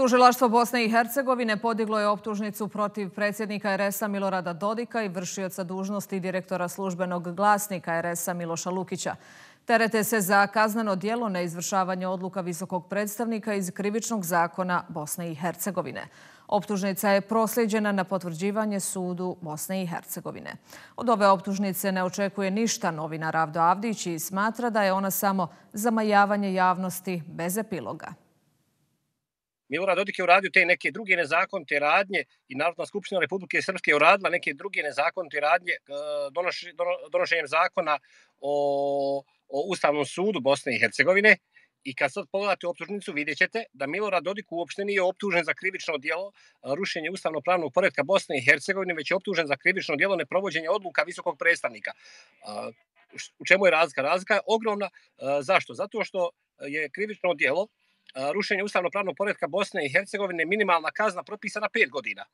Tužilaštvo Bosne i Hercegovine podiglo je optužnicu protiv predsjednika RS-a Milorada Dodika i vršioca dužnosti direktora službenog glasnika RS-a Miloša Lukića. Terete se za kazneno dijelo na izvršavanje odluka visokog predstavnika iz krivičnog zakona Bosne i Hercegovine. Optužnica je prosljeđena na potvrđivanje sudu Bosne i Hercegovine. Od ove optužnice ne očekuje ništa novina Ravdo Avdić i smatra da je ona samo zamajavanje javnosti bez epiloga. Milorad Dodik je uradio te neke druge nezakonite radnje i Narodna skupština Republike Srpske je uradila neke druge nezakonite radnje e, donošenjem zakona o, o Ustavnom sudu Bosne i Hercegovine. I kad sad pogledate optužnicu, vidjet ćete da Milorad Dodik uopšte nije optužen za krivično dijelo e, rušenje ustavno-pravnog poredka Bosne i Hercegovine, već je optužen za krivično dijelo neprovođenja odluka visokog predstavnika. E, u čemu je razlika? Razlika je ogromna. E, zašto? Zato što je krivično dijelo rušenje ustavno-pravnog poredka Bosne i Hercegovine minimalna kazna propisana 5 godina.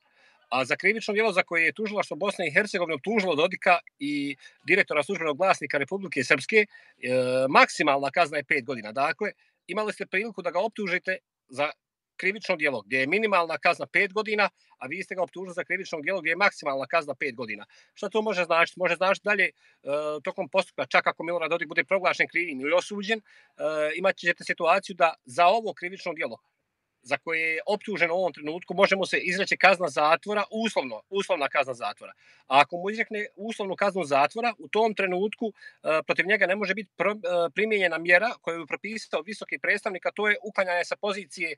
A za krivično djelo za koje je tužila što i Hercegovine obtužilo Dodika i direktora službenog glasnika Republike Srpske, e, maksimalna kazna je 5 godina. Dakle, imali ste priliku da ga optužite za krivično djelo gdje je minimalna kazna 5 godina, a vi ste ga optužili za krivično djelo gdje je maksimalna kazna 5 godina. Šta to može značiti? Može značiti dalje e, tokom postupka, čak ako Milorad Dodik bude proglašen krivim ili osuđen, e, imat ćete situaciju da za ovo krivično djelo za koje je optužen u ovom trenutku, možemo se izreći kazna zatvora, uslovno, uslovna kazna zatvora. A ako mu izrekne uslovnu kaznu zatvora, u tom trenutku e, protiv njega ne može biti pro, e, primijenjena mjera koju je propisao visoki predstavnik, a to je uklanjanje sa pozicije e,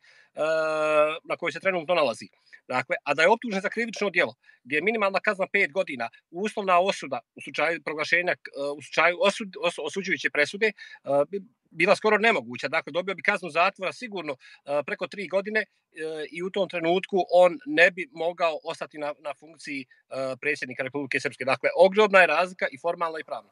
na kojoj se trenutno nalazi. Dakle, a da je optužen za krivično djelo, gdje je minimalna kazna 5 godina, uslovna osuda u slučaju proglašenja, e, u slučaju osud, os, osuđujuće presude, e, bila skoro nemoguća. Dakle, dobio bi kaznu zatvora sigurno e, preko tri godine e, i u tom trenutku on ne bi mogao ostati na, na funkciji e, predsjednika Republike Srpske. Dakle, ogromna je razlika i formalna i pravna.